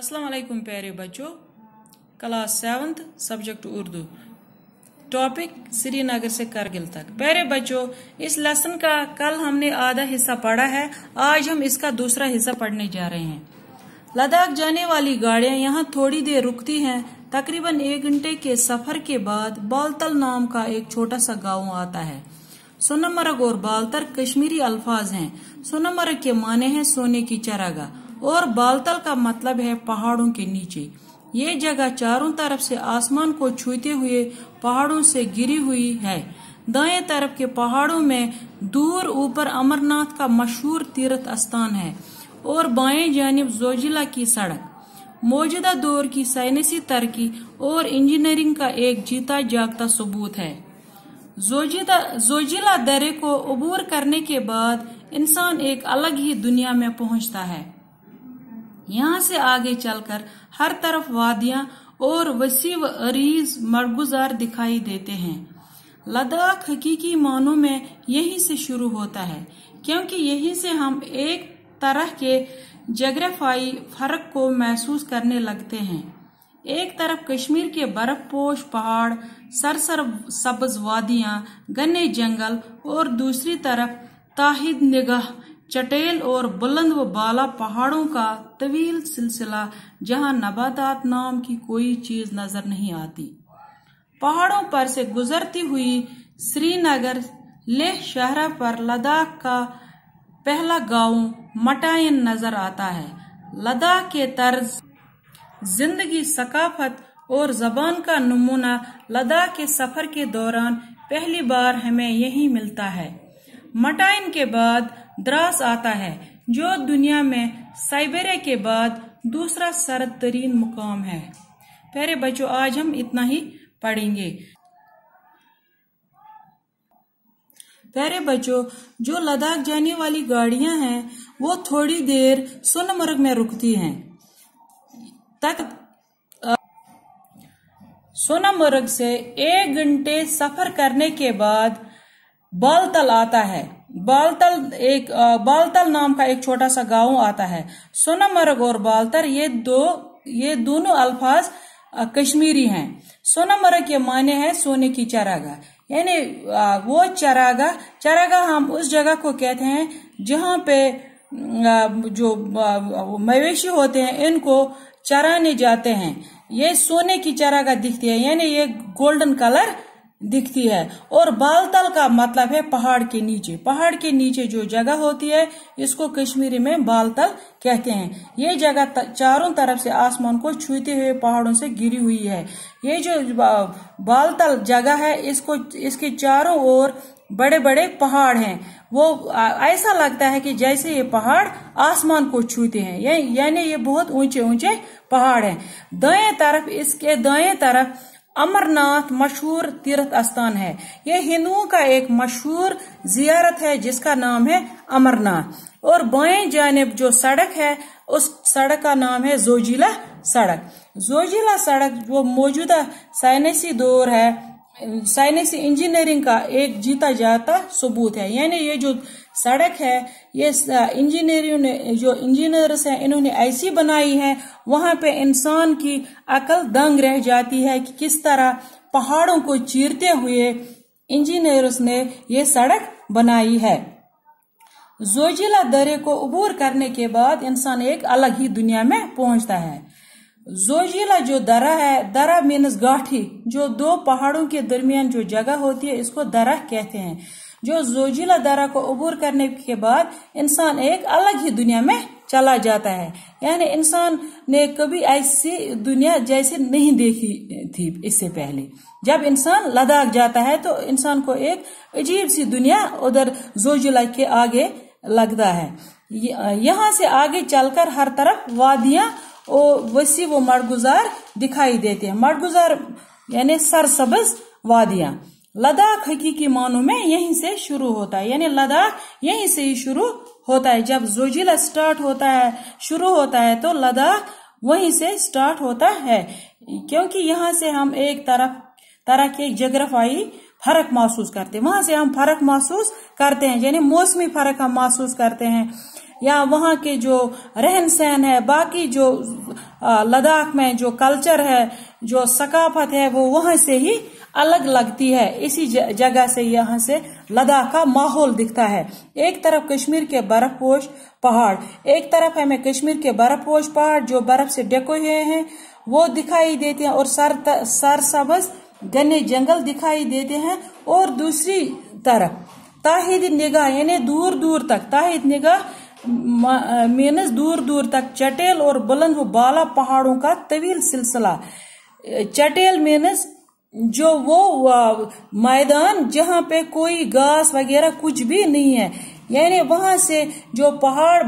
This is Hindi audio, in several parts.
अस्सलाम वालेकुम प्यारे बच्चों। Class seventh subject Urdu. Topic Srinagar से करगिल तक। प्यारे बच्चों, इस लेसन का कल हमने आधा हिस्सा पढ़ा है। आज हम इसका दूसरा हिस्सा पढ़ने जा रहे हैं। लद्दाख जाने वाली गाड़ियाँ यहाँ थोड़ी देर रुकती हैं। तकरीबन एक घंटे के सफ़र के बाद बालतल नाम का एक छोटा सा गाँव आता है। सोनमर्ग और बालतर कश्मीरी अल्फाज हैं। सोनमर्ग के माने हैं सोने की चरागा और बालतल का मतलब है पहाड़ों के नीचे। ये जगह चारों तरफ़ से आसमान को छूते हुए पहाड़ों से गिरी हुई है। दाएँ तरफ़ के पहाड़ों में दूर ऊपर अमरनाथ का मशहूर तीर्थ स्थान है और बाएँ जानिब जोजिला की सड़क। मौजूदा दौर की साइंसी तरक्की और इंजीनियरिंग का एक जीता जागता सबूत है। जोजिला दरे को अबूर करने के बाद इंसान एक अलग ही दुनिया में पहुँचता है। यहाँ से आगे चलकर हर तरफ़ वादियाँ और वसी व अरीज मरगुजार दिखाई देते हैं। लद्दाख हकीकी मानों में यहीं से शुरू होता है, क्योंकि यहीं से हम एक तरह के जग्रफाई फ़र्क को महसूस करने लगते हैं। एक तरफ़ कश्मीर के बर्फपोश पहाड़, सरसर सब्ज वादियाँ घने जंगल और दूसरी तरफ़ ताहिद निगाह चटेल और बुलंद व बाला पहाड़ों का तवील सिलसिला, जहाँ नबातात नाम की कोई चीज़ नज़र नहीं आती। पहाड़ों पर से गुजरती हुई श्रीनगर लेह शहरा पर लद्दाख का पहला गाँव मटायन नज़र आता है। लद्दाख के तर्ज ज़िंदगी, सकाफत और जबान का नमूना लद्दाख के सफ़र के दौरान पहली बार हमें यही मिलता है। मटाइन के बाद द्रास आता है, जो दुनिया में साइबेरिया के बाद दूसरा सरद तरीन मुकाम है। प्यारे बच्चों, आज हम इतना ही पढ़ेंगे। प्यारे बच्चों, जो लद्दाख जाने वाली गाड़ियाँ हैं, वो थोड़ी देर सोनमर्ग में रुकती हैं। तक सोनमर्ग से एक घंटे सफ़र करने के बाद बालतल आता है। बालतल एक बालतल नाम का एक छोटा सा गाँव आता है। सोनामर्ग और बालतर, ये दो, ये दोनों अल्फाज कश्मीरी हैं। सोनामर्ग के माने हैं सोने की चरागा। यानी वो चरागा चरागा हम उस जगह को कहते हैं जहाँ पे जो मवेशी होते हैं, इनको चराने जाते हैं। ये सोने की चरागा दिखती है। यानी ये गोल्डन कलर दिखती है। और बालतल का मतलब है पहाड़ के नीचे। पहाड़ के नीचे जो जगह होती है, इसको कश्मीरी में बालतल कहते हैं। ये जगह चारों तरफ़ से आसमान को छूते हुए पहाड़ों से गिरी हुई है। ये जो बालतल जगह है, इसको, इसके चारों ओर बड़े बड़े पहाड़ हैं। वो ऐसा लगता है कि जैसे ये पहाड़ आसमान को छूते हैं। यानी ये बहुत ऊँचे ऊँचे पहाड़ हैं। दाएँ तरफ़ इसके, दाएँ तरफ़ अमरनाथ मशहूर तीर्थ स्थान है। यह हिंदुओं का एक मशहूर जियारत है, जिसका नाम है अमरनाथ। और बाएँ जानब जो सड़क है, उस सड़क का नाम है जोजिला सड़क। जोजिला सड़क जो मौजूदा साइंसी दौर है। साइंसी इंजीनियरिंग का एक जीता जाता सबूत है। यानी ये जो सड़क है, ये इंजीनियरिंग ने, जो इंजीनियर्स हैं, इन्होंने ऐसी बनाई है, वहाँ पे इंसान की अकल दंग रह जाती है कि किस तरह पहाड़ों को चीरते हुए इंजीनियर्स ने ये सड़क बनाई है। जोजिला दरे को अबूर करने के बाद इंसान एक अलग ही दुनिया में पहुँचता है। जोजिला जो दरा है, दरा मीनस गाठी, जो दो पहाड़ों के दरमियान जो जगह होती है, इसको दरा कहते हैं। जो जोजिला दरा को अबूर करने के बाद इंसान एक अलग ही दुनिया में चला जाता है। यानी इंसान ने कभी ऐसी दुनिया जैसे नहीं देखी थी इससे पहले। जब इंसान लद्दाख जाता है तो इंसान को एक अजीब सी दुनिया उधर जोजिला के आगे लगता है। यहाँ से आगे चलकर हर तरफ़ वादियाँ और वसी वो मड़गुजार दिखाई देते हैं। मड़गुजार यानी सरसब्ज वादियाँ। लद्दाख हकीकी मानों में यहीं से शुरू होता है। यानी लद्दाख यहीं से ही शुरू होता है। जब जोजिला स्टार्ट होता है, शुरू होता है तो लद्दाख वहीं से स्टार्ट होता है। क्योंकि यहाँ से हम एक तरफ़, तरह के जग्रफाई फ़र्क महसूस करते हैं। वहाँ से हम फ़र्क महसूस करते हैं। यानी मौसमी फ़र्क हम महसूस करते हैं। या वहाँ के जो रहन सहन है, बाकी जो लद्दाख में जो कल्चर है, जो सकाफत है, वो वहाँ से ही अलग लगती है। इसी जगह से यहाँ से लद्दाख का माहौल दिखता है। एक तरफ़ कश्मीर के बर्फपोश पहाड़, एक तरफ़ हमें कश्मीर के बर्फपोश पहाड़ जो बर्फ़ से डेको हुए हैं, वो दिखाई देते हैं और सर सर सबज घने जंगल दिखाई देते हैं। और दूसरी तरफ़ ताहिद निगाह, यानी दूर दूर तक, ताहिद निगाह मीनस दूर दूर तक चटेल और बुलंद बाला पहाड़ों का तवील सिलसिला। चटेल मीनस जो वो मैदान जहाँ पे कोई घास वगैरह कुछ भी नहीं है। यानी वहाँ से जो पहाड़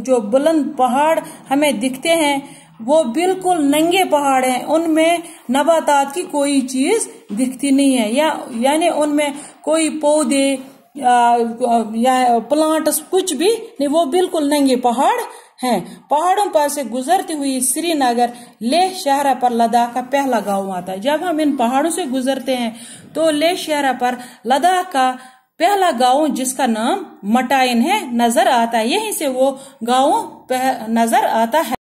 जो बुलंद पहाड़ हमें दिखते हैं, वो बिल्कुल नंगे पहाड़ हैं। उनमें नबातात की कोई चीज़ दिखती नहीं है। या, यानी उनमें कोई पौधे या, प्लांट्स कुछ भी नहीं, वो बिल्कुल नंगे पहाड़ हैं। पहाड़ों पर से गुजरती हुई श्रीनगर लेह शहरा पर लद्दाख का पहला गाँव आता है जब हम इन पहाड़ों से गुजरते हैं तो लेह शहरा पर लद्दाख का पहला गाँव, जिसका नाम मटाइन है, नज़र आता है। यहीं से वो गाँव नज़र आता है।